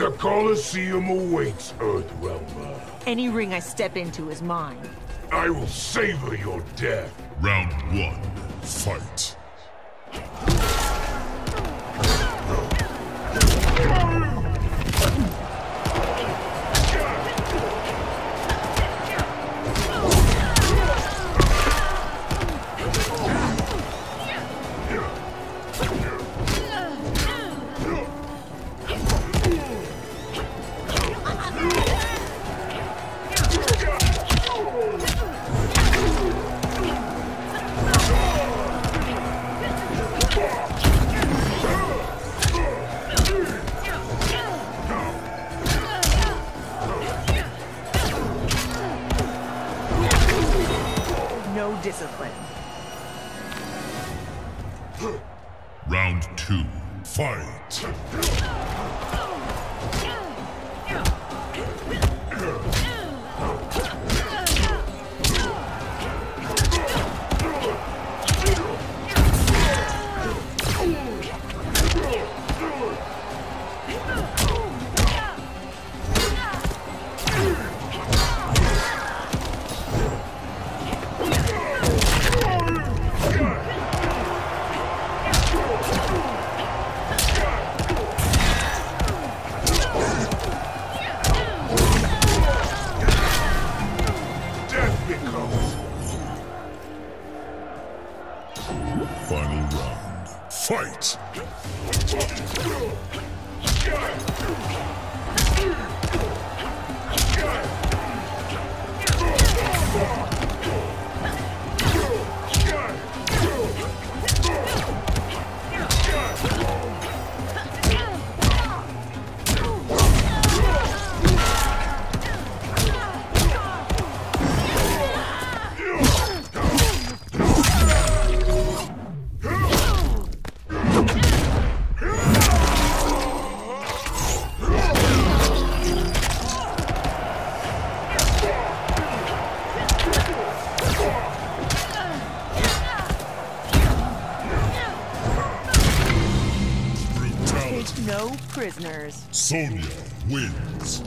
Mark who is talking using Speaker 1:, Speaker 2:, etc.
Speaker 1: The Colosseum awaits, Earthrealmer.
Speaker 2: Any ring I step into is mine.
Speaker 1: I will savor your death.
Speaker 3: Round one, fight.
Speaker 2: Discipline.
Speaker 3: Round two, fight. Final round, fight.
Speaker 2: No prisoners.
Speaker 3: Sonya wins.